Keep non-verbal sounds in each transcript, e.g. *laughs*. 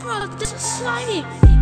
Bro, this is slimy.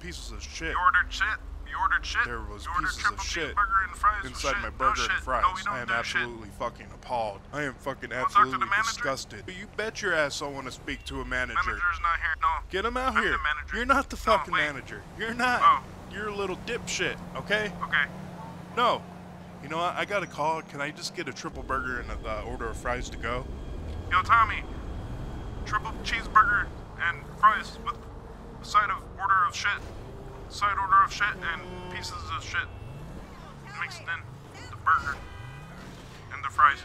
Pieces of shit You ordered shit. You ordered shit. There was you pieces of shit inside shit. my burger shit. and fries. No, I am do shit. absolutely fucking appalled. I am fucking Wanna talk to the absolutely disgusted. You bet your ass I want to speak to a manager. Manager's not here. No. Get him out I'm here. You're not the fucking wait. manager. You're not. Oh. You're a little dipshit. Okay. Okay. No. You know what? I got a call. Can I just get a triple burger and a uh, order of fries to go? Yo, Tommy. Triple cheeseburger and fries with a side of order of shit. Side order of shit and pieces of shit mixed in the burger and the fries.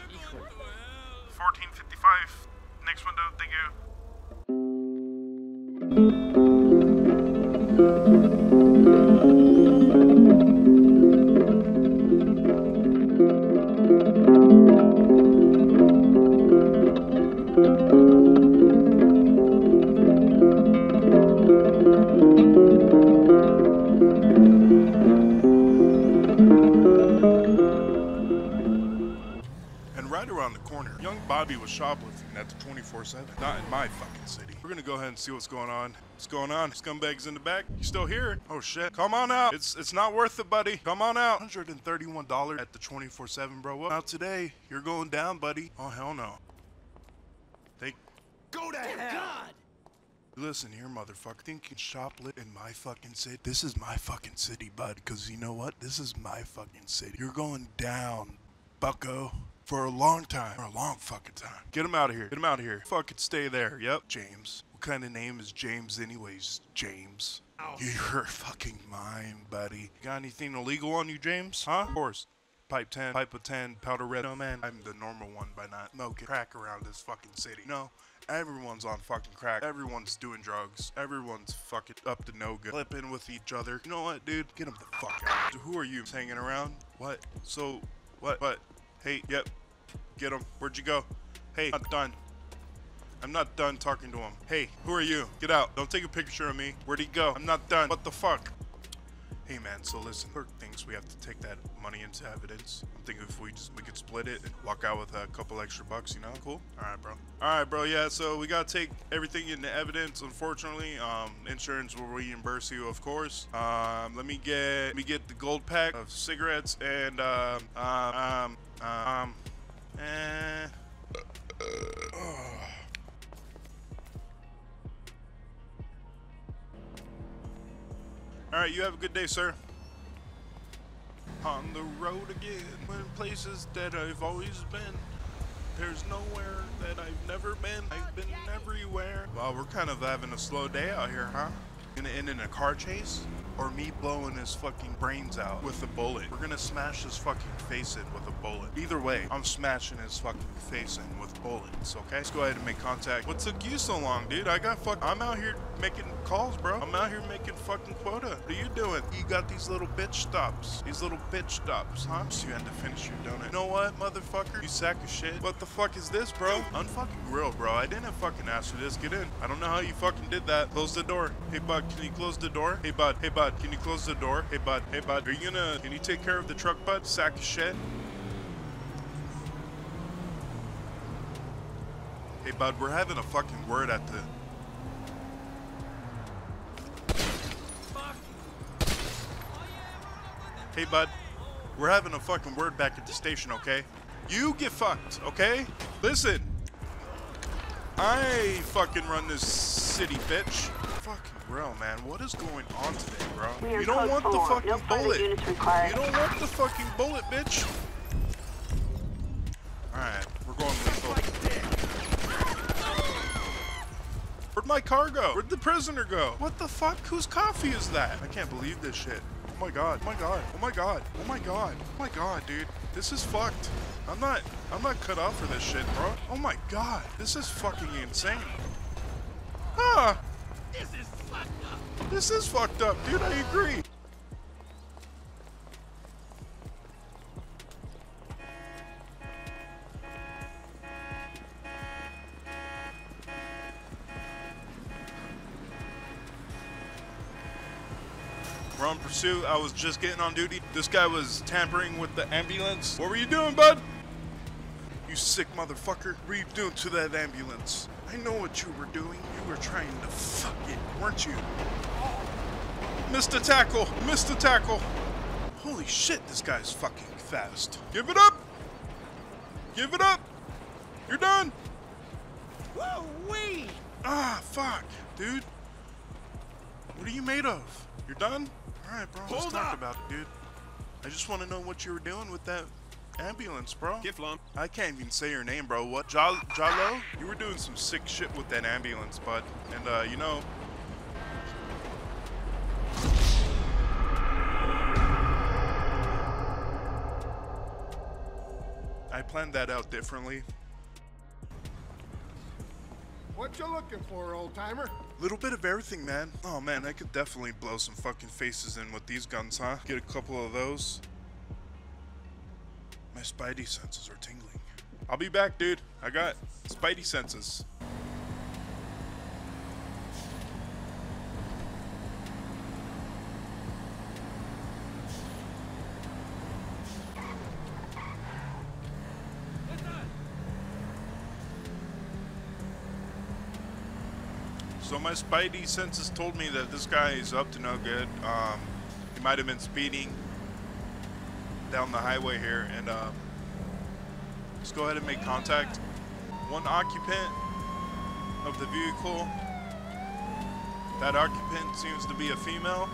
1455. Next window. Thank you. Bobby was shoplifting at the 24-7. Not in my fucking city. We're gonna go ahead and see what's going on. What's going on? Scumbags in the back. You still here? Oh shit. Come on out. It's it's not worth it, buddy. Come on out. $131 at the 24-7, bro. What? Out today. You're going down, buddy. Oh hell no. They go to hell. Listen here, motherfucker. Think you shoplift in my fucking city? This is my fucking city, bud. Cause you know what? This is my fucking city. You're going down, bucko. For a long time. For a long fucking time. Get him out of here. Get him out of here. Fucking stay there. Yep. James. What kind of name is James anyways? James. You're *laughs* fucking mine, buddy. Got anything illegal on you, James? Huh? Of course. Pipe 10, pipe of 10, powder red. No, man. I'm the normal one by not smoking crack around this fucking city. No. Everyone's on fucking crack. Everyone's doing drugs. Everyone's fucking up to no good. Flipping with each other. You know what, dude? Get them the fuck out. Who are you hanging around? What? So, what? What? Hey, yep. Get him. Where'd you go? Hey, I'm done. I'm not done talking to him. Hey, who are you? Get out. Don't take a picture of me. Where'd he go? I'm not done. What the fuck? Hey man, so listen, clerk thinks we have to take that money into evidence. I'm thinking if we just we could split it and walk out with a couple extra bucks, you know? Cool. All right, bro. All right, bro. Yeah, so we gotta take everything into evidence. Unfortunately, um, insurance will reimburse you, of course. Um, let me get let me get the gold pack of cigarettes and um um um um right, you have a good day, sir. On the road again, in places that I've always been. There's nowhere that I've never been. I've been everywhere. Well, we're kind of having a slow day out here, huh? Gonna end in a car chase? Or me blowing his fucking brains out with a bullet? We're gonna smash his fucking face in with a bullet. Either way, I'm smashing his fucking face in with bullets, okay? Let's go ahead and make contact. What took you so long, dude? I got fuck. I'm out here making calls, bro. I'm out here making fucking quota. What are you doing? You got these little bitch stops. These little bitch stops, huh? So you had to finish your donut. You know what, motherfucker? You sack of shit. What the fuck is this, bro? Unfucking real, bro. I didn't fucking ask for this. Get in. I don't know how you fucking did that. Close the door. Hey, bud, can you close the door? Hey, bud. Hey, bud, can you close the door? Hey, bud. Hey, bud. Are you gonna, can you take care of the truck, bud? Sack of shit. Hey, bud, we're having a fucking word at the. Hey, bud, we're having a fucking word back at the station, okay? You get fucked, okay? Listen, I fucking run this city, bitch. Fucking real, man. What is going on today, bro? We You don't want the fucking No bullet. You don't want the fucking bullet, bitch. Alright, we're going. Where'd my car go? Where'd the prisoner go? What the fuck? Whose coffee is that? I can't believe this shit. Oh my god. Oh my god. Oh my god. Oh my god. Oh my god, dude. This is fucked. I'm not I'm not cut out for this shit, bro. Oh my god. This is fucking insane. Huh. This is fucked up. This is fucked up, dude. I agree. Pursuit. I was just getting on duty. This guy was tampering with the ambulance. What were you doing, bud? You sick motherfucker. What were you doing to that ambulance? I know what you were doing. You were trying to fuck it, weren't you? Missed a tackle. Missed a tackle. Holy shit, this guy's fucking fast. Give it up. Give it up. You're done. Woo-wee! Ah, fuck, dude. What are you made of? You're done? All right, bro. Let's Hold talk about it, dude. I just want to know what you were doing with that ambulance, bro. Giflum. I can't even say your name, bro. What? Jal- Jalo? You were doing some sick shit with that ambulance, bud. And, uh, you know, I planned that out differently. What you looking for, old timer? Little bit of everything, man. Oh man, I could definitely blow some fucking faces in with these guns, huh? Get a couple of those. My spidey senses are tingling. I'll be back, dude. I got spidey senses. My spidey senses told me that this guy is up to no good. Um, he might have been speeding down the highway here, and um, let's go ahead and make contact. One occupant of the vehicle. That occupant seems to be a female,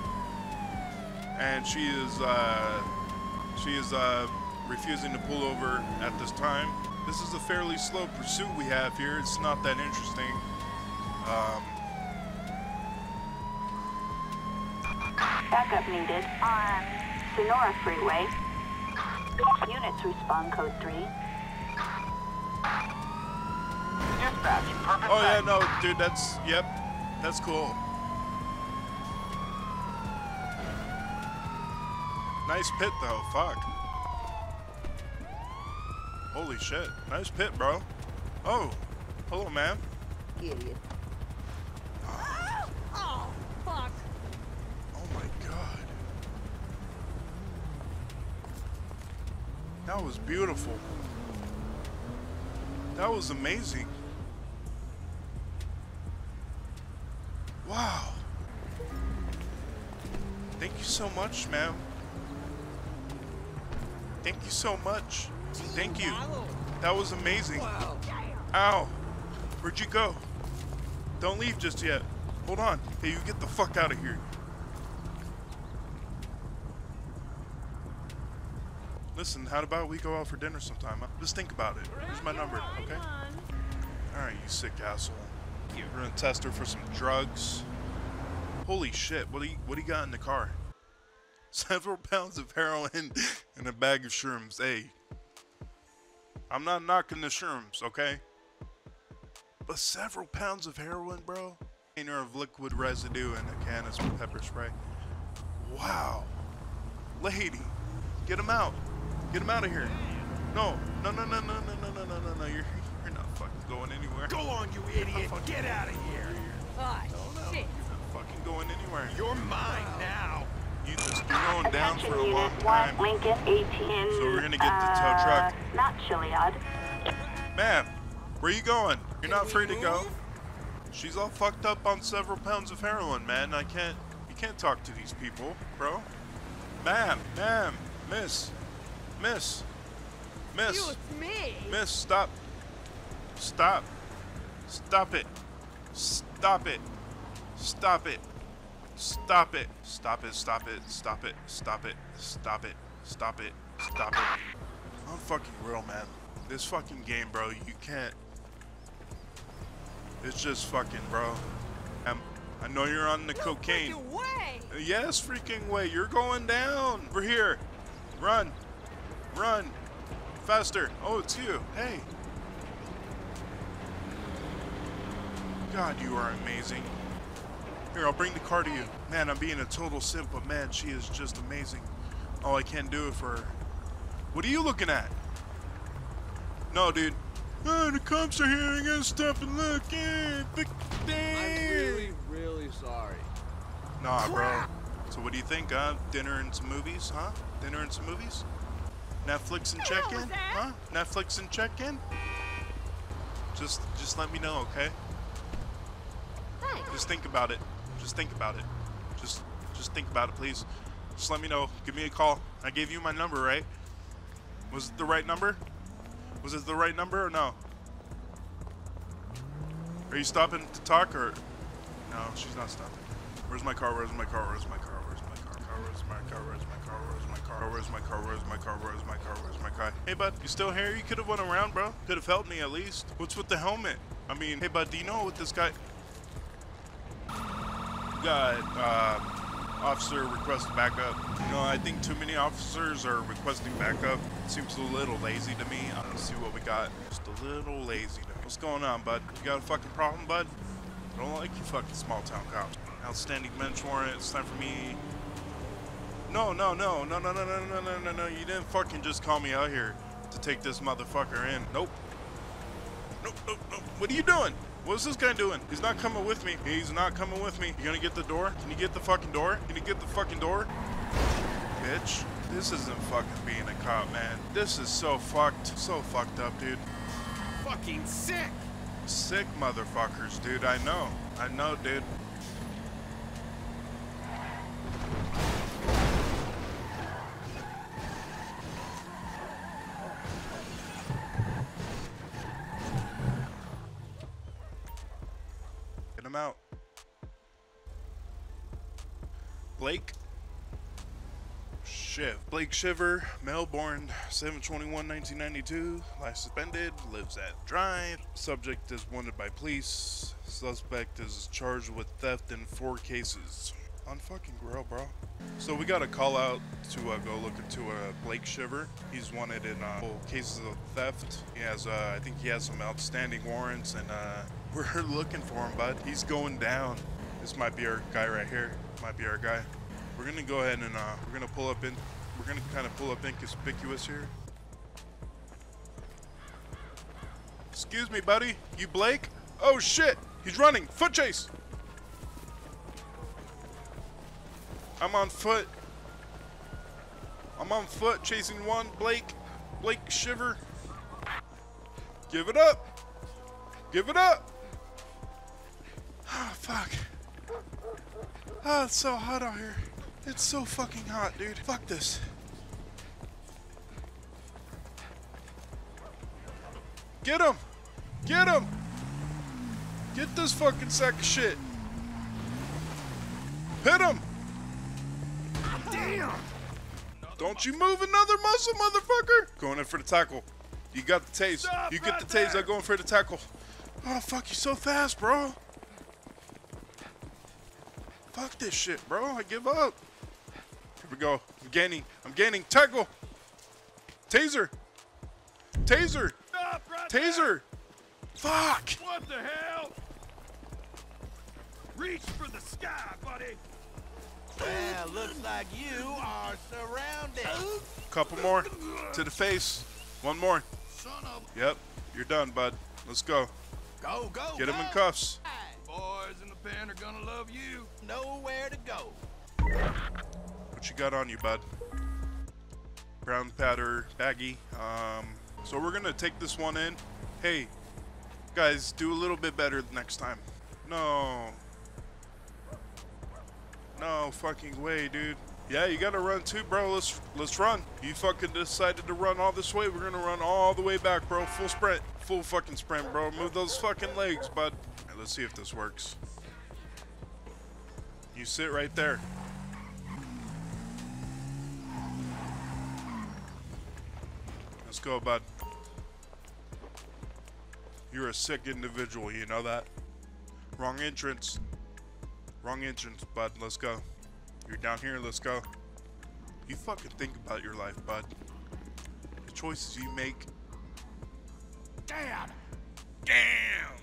and she is uh, she is uh, refusing to pull over at this time. This is a fairly slow pursuit we have here. It's not that interesting. Um, Backup needed on Senora Freeway. Units respond code 3. Dispatch, perfect Oh yeah, no, dude, that's yep, that's cool. Nice pit though, fuck. Holy shit, nice pit, bro. Oh, hello, ma'am. Idiot. Oh, fuck. Oh my god. That was beautiful. That was amazing. Wow. Thank you so much, ma'am. Thank you so much. Thank you. That was amazing. Ow. Where'd you go? Don't leave just yet. Hold on. Hey, you get the fuck out of here. Listen, how about we go out for dinner sometime? Huh? Just think about it. Here's my number, okay? Alright, you sick asshole. We're gonna test her for some drugs. Holy shit, what do you what do you got in the car? *laughs* Several pounds of heroin *laughs* and a bag of shrooms. Hey. I'm not knocking the shrooms, okay? But several pounds of heroin, bro? A container of liquid residue and a can of pepper spray. Wow. Lady, get him out. Get him out of here. No, no, no, no, no, no, no, no, no, no, no. You're, you're not fucking going anywhere. Go on, you idiot. Get out of here. Oh, shit. You're not fucking going anywhere. You're mine now. You just you're going down Attention for a long time. Lincoln 18. So we're gonna get the tow uh, truck. Not Chiliad. Ma'am, where you going? You're not free to go. She's all fucked up on several pounds of heroin, man. I can't. You can't talk to these people, bro. Ma'am, ma'am, miss, miss, miss, Excuse me. miss, stop, stop, stop it, stop it, stop it, stop it, stop it, stop it, stop it, stop it, stop it, stop it, stop it. I'm fucking real, man. This fucking game, bro, you can't. It's just fucking, bro. Um, I know you're on the cocaine. Freaking way. Yes, freaking way. You're going down. We're here. Run. Run. Faster. Oh, it's you. Hey. God, you are amazing. Here, I'll bring the car to you. Man, I'm being a total simp, but man, she is just amazing. Oh, I can't do it for her. What are you looking at? No, dude. Oh, the cops are here. I gotta stop and look. Yeah, I'm really, really sorry. Nah, bro. So what do you think, huh? Dinner and some movies, huh? Dinner and some movies? Netflix and check in? Huh? Netflix and check in? Just just let me know, okay? Thanks. Just think about it. Just think about it. Just just think about it, please. Just let me know. Give me a call. I gave you my number, right? Was it the right number? Was it the right number or no? Are you stopping to talk or no, she's not stopping. Where's my car? Where's my car? Where's my car? My car? Where's my car? Where's my car? Where's my car? Where's my car? Where's my car? My car? Hey, bud, you still here? You could have went around, bro. Could have helped me at least. What's with the helmet? I mean, hey, bud, do you know what this guy? Got uh, officer request backup. You know, I think too many officers are requesting backup. Seems a little lazy to me. I don't see what we got. Just a little lazy. To me. What's going on, bud? You got a fucking problem, bud? I don't like you fucking small town cops. Outstanding bench warrant. It's time for me no, no, no, no, no, no, no, no, no, no, no. You didn't fucking just call me out here to take this motherfucker in. Nope. Nope, nope, nope. What are you doing? What's this guy doing? He's not coming with me. He's not coming with me. You gonna get the door? Can you get the fucking door? Can you get the fucking door? Bitch. This isn't fucking being a cop, man. This is so fucked. So fucked up, dude. Fucking sick. Sick motherfuckers, dude. I know. I know, dude. Him out. Blake? Shiv. Blake Shiver, Melbourne, 721 1992. Last suspended, lives at Drive. Subject is wanted by police. Suspect is charged with theft in four cases. On fucking grill, bro. So we got a call out to uh, go look into uh, Blake Shiver. He's wanted in uh, cases of theft. He has, uh, I think he has some outstanding warrants, and uh, we're looking for him, bud. He's going down. This might be our guy right here. Might be our guy. We're gonna go ahead and uh, we're gonna pull up in. We're gonna kind of pull up inconspicuous here. Excuse me, buddy. You Blake? Oh shit! He's running. Foot chase. I'm on foot. I'm on foot chasing one Blake. Blake Shiver. Give it up. Give it up. Fuck. Oh, it's so hot out here. It's so fucking hot, dude. Fuck this. Get him! Get him! Get this fucking sack of shit. Hit him! Damn. Don't you move another muscle, motherfucker! Going in for the tackle. You got the tase. You get the tase. I'm going for the tackle. Oh, fuck, you so fast, bro. Fuck this shit, bro. I give up. Here we go. I'm gaining. I'm gaining. Tackle. Taser. Taser. Stop right there. Taser. Fuck. What the hell? Reach for the sky, buddy. Well, looks like you are surrounded. Couple more. To the face. One more. Son of Yep. You're done, bud. Let's go. Go, go, Get him in go. cuffs. Boys in the pen are gonna love you. Nowhere to go. What you got on you, bud? Brown powder baggy. Um, so we're gonna take this one in. Hey, guys, do a little bit better next time. No. No fucking way, dude. Yeah, you gotta run too, bro. Let's let's run. You fucking decided to run all this way. We're gonna run all the way back, bro. Full sprint. Full fucking sprint, bro. Move those fucking legs, bud. Let's see if this works. You sit right there. Let's go, bud. You're a sick individual, you know that? Wrong entrance. Wrong entrance, bud. Let's go. You're down here, let's go. You fucking think about your life, bud. The choices you make. Damn. Damn!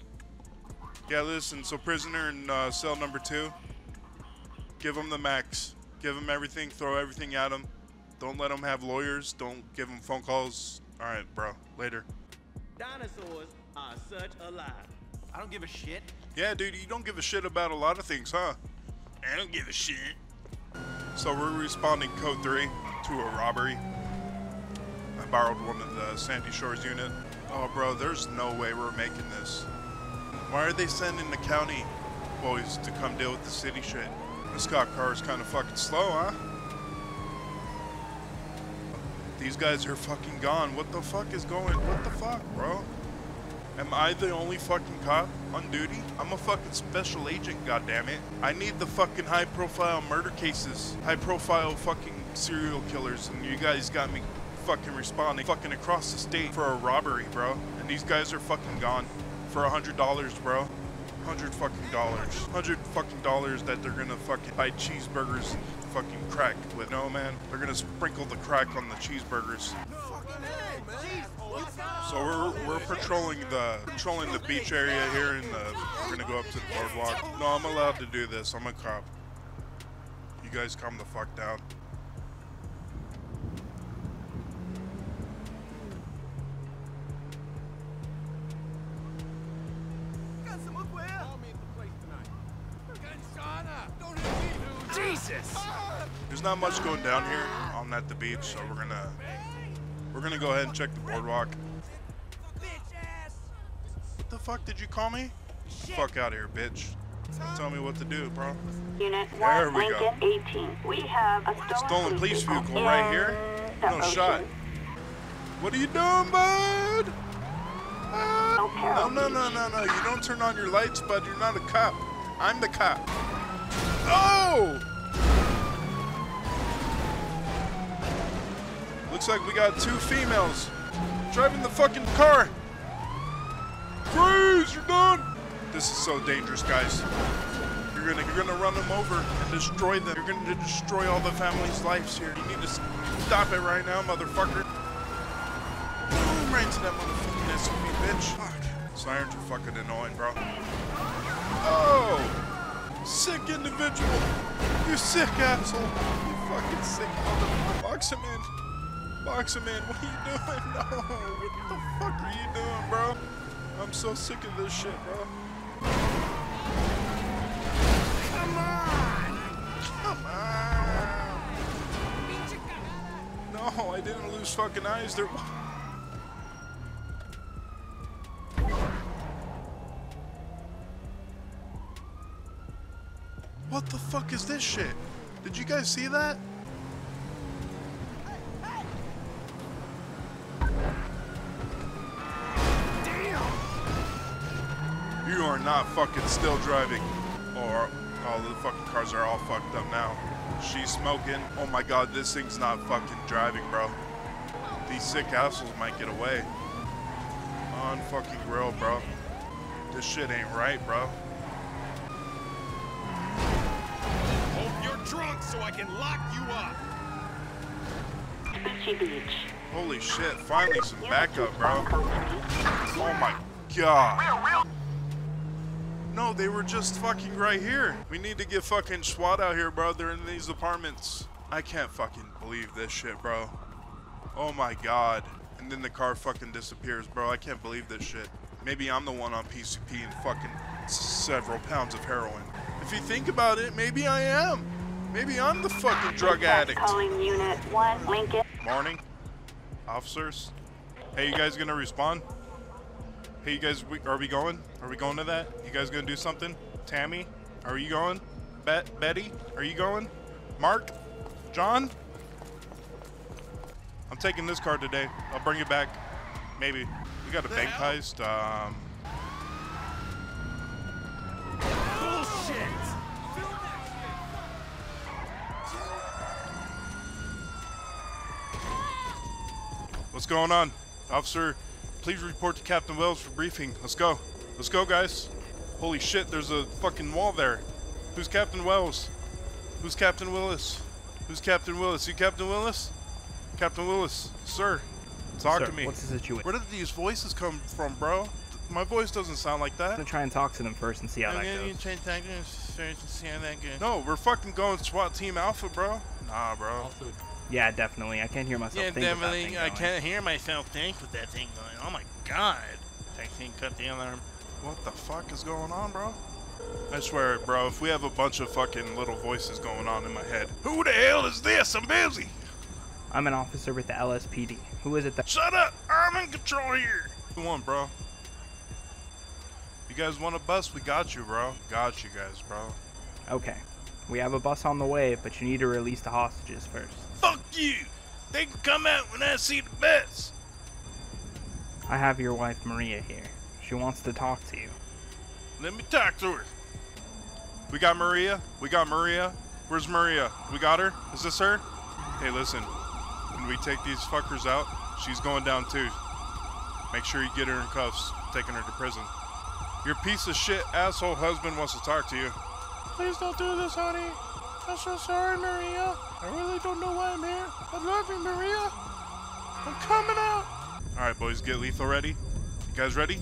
Yeah, listen. So prisoner in uh, cell number two. Give him the max. Give him everything. Throw everything at him. Don't let him have lawyers. Don't give him phone calls. All right, bro. Later. Dinosaurs are such a lie. I don't give a shit. Yeah, dude, you don't give a shit about a lot of things, huh? I don't give a shit. So we're responding code 3 to a robbery. I borrowed one of the Sandy Shores unit. Oh, bro, there's no way we're making this. Why are they sending the county boys to come deal with the city shit? This cop car is kind of fucking slow, huh? These guys are fucking gone. What the fuck is going? What the fuck, bro? Am I the only fucking cop on duty? I'm a fucking special agent, goddammit. I need the fucking high profile murder cases, high profile fucking serial killers, and you guys got me fucking responding fucking across the state for a robbery, bro. And these guys are fucking gone for a hundred dollars, bro. Hundred fucking dollars. Hundred fucking dollars that they're gonna fucking buy cheeseburgers and fucking crack with. No, man. They're gonna sprinkle the crack on the cheeseburgers. So we're, we're patrolling the patrolling the beach area here, and the, we're gonna go up to the boardwalk. No, I'm allowed to do this. I'm a cop. You guys calm the fuck down. There's not much going down here. I'm at the beach, so we're gonna we're gonna go ahead and check the boardwalk. What the fuck did you call me? Fuck out of here, bitch. Tell me what to do, bro. Unit There 1, we go. 18. We have a stolen, Stolen police vehicle right here. No ocean. shot. What are you doing, bud? No No, no, no, no, no. You don't turn on your lights, bud. You're not a cop. I'm the cop. Oh! Looks like we got two females driving the fucking car. Freeze! You're done. This is so dangerous, guys. You're gonna you're gonna run them over and destroy them. You're gonna destroy all the family's lives here. You need to stop it right now, motherfucker. Boom! Right into that motherfucking SUV, bitch. Fuck. Sirens are fucking annoying, bro. Oh! Sick individual! You sick asshole! You fucking sick motherfucker! Box him in! Box him in! What are you doing? *laughs* No! What the fuck are you doing, bro? I'm so sick of this shit, bro. Come on! Come on! No, I didn't lose fucking eyes. There. What the fuck is this shit? Did you guys see that? Are not fucking still driving. Or all the fucking cars are all fucked up now. She's smoking. Oh my god, this thing's not fucking driving, bro. These sick assholes might get away. On fucking grill, bro. This shit ain't right, bro. Hope you're drunk so I can lock you up. Beachy Beach. Holy shit, finally some backup, bro. Oh my god. No, they were just fucking right here. We need to get fucking SWAT out here, bro. They're in these apartments. I can't fucking believe this shit, bro. Oh my god. And then the car fucking disappears, bro. I can't believe this shit. Maybe I'm the one on PCP and fucking several pounds of heroin. If you think about it, maybe I am. Maybe I'm the fucking drug addict. Calling Unit 1, Lincoln. Morning, officers. Hey, you guys gonna respond? Hey, you guys, we, are we going? Are we going to that? You guys gonna do something? Tammy, are you going? Bet, Betty, are you going? Mark, John. I'm taking this card today. I'll bring it back. Maybe. We got a bank heist. Um, Bullshit! what's going on, officer? Please report to Captain Wells for briefing. Let's go. Let's go, guys. Holy shit, there's a fucking wall there. Who's Captain Wells? Who's Captain Willis? Who's Captain Willis? You Captain Willis? Captain Willis, sir, talk Sir, to me. what's the situation? Where did these voices come from, bro? My voice doesn't sound like that. I'm that. gonna try and talk to them first and see how that Okay, you goes. try to to first and see how that goes. No, we're fucking going SWAT Team Alpha, bro. Nah, bro. Yeah, definitely. I can't hear myself Yeah, think with that definitely. thing I going. can't hear myself think with that thing going. Oh my god. That thing cut the alarm. What the fuck is going on, bro? I swear, bro, if we have a bunch of fucking little voices going on in my head. Who the hell is this? I'm busy. I'm an officer with the LSPD. Who is it that? Shut up! I'm in control here. Who won, bro? You guys want a bus? We got you, bro. Got you guys, bro. Okay. We have a bus on the way, but you need to release the hostages first. Fuck you! They can come out when I see the best! I have your wife Maria here. She wants to talk to you. Let me talk to her. We got Maria. We got Maria. Where's Maria? We got her? Is this her? Hey, listen. When we take these fuckers out, she's going down too. Make sure you get her in cuffs, taking her to prison. Your piece of shit asshole husband wants to talk to you. Please don't do this, honey. I'm so sorry, Maria. I really don't know why I'm here. I love you, Maria. I'm coming out. All right, boys, get lethal ready. You guys ready?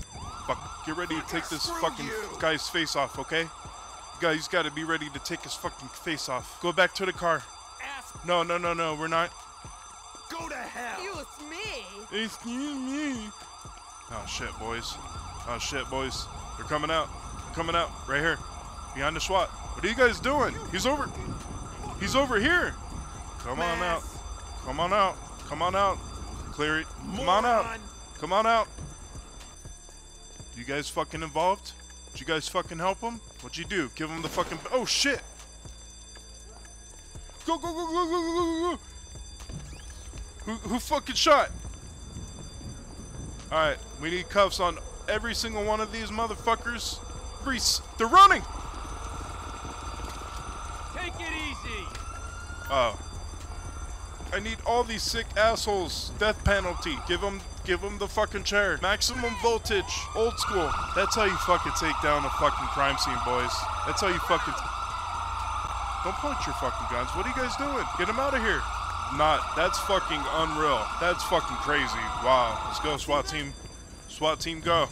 Fuck, get ready to take this fucking guy's face off, okay? You guys gotta be ready to take his fucking face off. Go back to the car. No, no, no, no, we're not. Go to hell! You, it's me. Excuse me. Oh shit, boys. Oh shit, boys. They're coming out. They're coming out. Right here. Behind the SWAT. What are you guys doing? He's over. He's over here. Come on out. Come on out. Come on out. Clear it. Come on out. Come on out. You guys fucking involved? Did you guys fucking help him? What'd you do? Give him the fucking. Oh shit. Go, go, go, go, go, go, go, go. Who, who fucking shot? Alright, we need cuffs on every single one of these motherfuckers. Grease, they're running! Take it easy. Oh. I need all these sick assholes. Death penalty. Give them, give them the fucking chair. Maximum voltage. Old school. That's how you fucking take down a fucking crime scene, boys. That's how you fucking. Don't point your fucking guns. What are you guys doing? Get them out of here. Not. That's fucking unreal. That's fucking crazy. Wow. Let's go, SWAT team. SWAT team, go.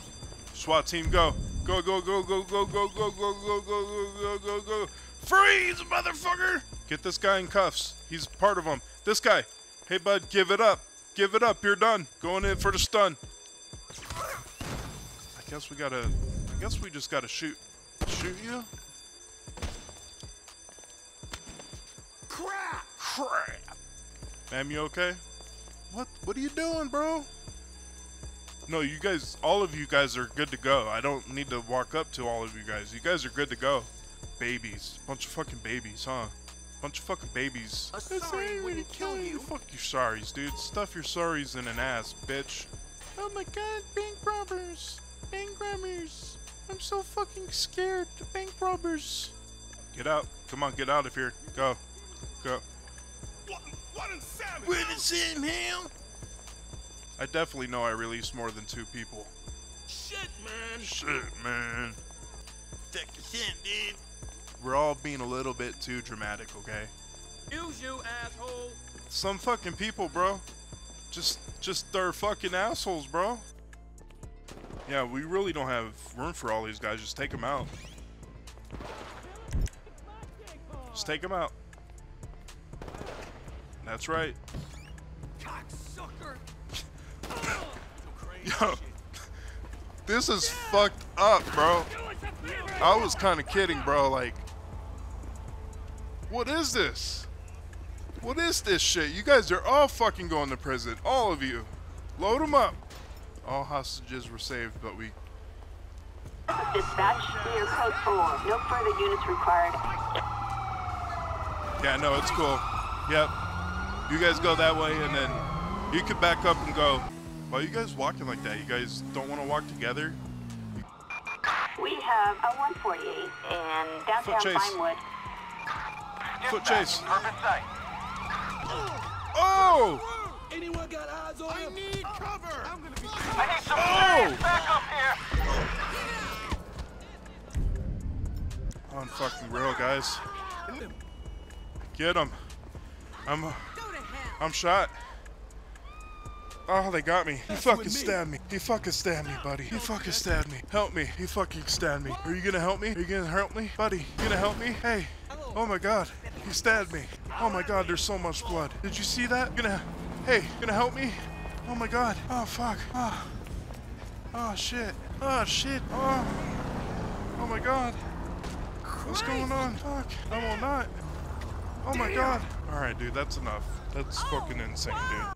SWAT team, go. Go, go, go, go, go, go, go, go, go, go, go, go, go, go. Freeze, motherfucker! Get this guy in cuffs. He's part of them. This guy. Hey, bud, give it up. Give it up. You're done. Going in for the stun. I guess we gotta. I guess we just gotta shoot. Shoot you? Crap! Crap. Ma'am, you okay? What? What are you doing, bro? No, you guys, all of you guys are good to go. I don't need to walk up to all of you guys. You guys are good to go. Babies. Bunch of fucking babies, huh? Bunch of fucking babies. A sorry wouldn't kill you. Fuck your sorries, dude. Stuff your sorries in an ass, bitch. Oh my god, bank robbers. Bank robbers. I'm so fucking scared. The bank robbers. Get out. Come on, get out of here. Go. Go. What, what in Sam? Where the Sam Hill? I definitely know I released more than two people. Shit, man. Shit, man. Fuck the Sam, dude. We're all being a little bit too dramatic, okay? Use you, asshole. Some fucking people, bro. Just, just they're fucking assholes, bro. Yeah, we really don't have room for all these guys. Just take them out. Just take them out. That's right. Cocksucker! *laughs* Yo, this is fucked up, bro. I was kind of kidding, bro. Like, what is this? What is this shit? You guys are all fucking going to prison. All of you. Load them up. All hostages were saved, but we. Dispatch, we are code 4. No further units required. Yeah, no, it's cool. Yep. You guys go that way, and then you can back up and go. Why are you guys walking like that? You guys don't want to walk together? We have a 148 in downtown. Vinewood. Foot chase. Oh! Anyone got eyes on him? I need cover! I'm gonna be Oh! On fucking real, guys. Get him. I'm. I'm shot. Oh, they got me. He fucking stabbed me. He fucking stabbed me, buddy. He fucking stabbed me. Help me. He fucking stabbed me. Are you gonna help me? Are you gonna help me? Buddy, you gonna help me? Hey. Oh my god. He stabbed me. Oh my god, there's so much blood. Did you see that? Gonna Hey, gonna help me? Oh my god. Oh fuck. Oh. Oh shit. Oh shit. Oh. Oh my god. What's going on? Fuck. I will not. Oh my god. Alright, dude, that's enough. That's fucking insane, dude.